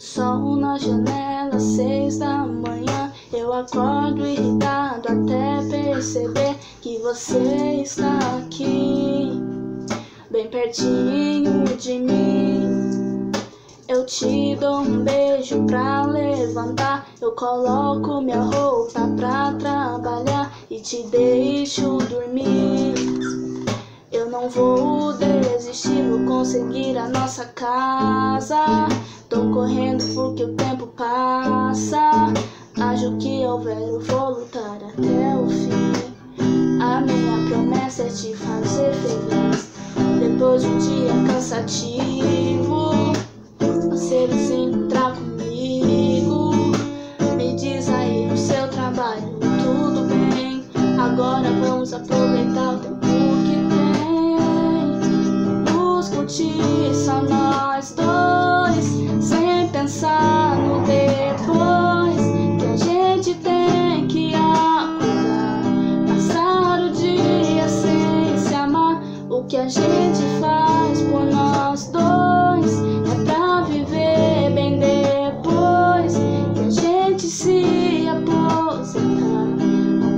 Sol na janela, seis da manhã. Eu acordo irritado até perceber que você está aqui, bem pertinho de mim. Eu te dou um beijo pra levantar. Eu coloco minha roupa pra trabalhar e te deixo dormir. Eu não vou desistir, vou conseguir a nossa casa. Tô correndo porque o tempo passa. Acho que houver, eu vou lutar até o fim. A minha promessa é te fazer feliz. Depois de um dia cansativo, você vai entrar comigo. Me diz aí no seu trabalho, tudo bem? Agora vamos aproveitar o tempo gente faz por nós dois. É pra viver bem depois. Que a gente se aposentar.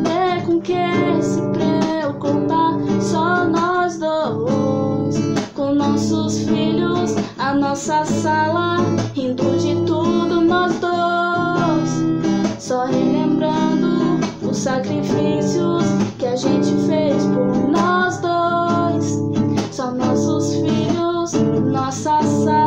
Até com que se preocupar, só nós dois. Com nossos filhos, a nossa sala. Rindo de tudo nós dois, só relembrando os sacrifícios nossa sala.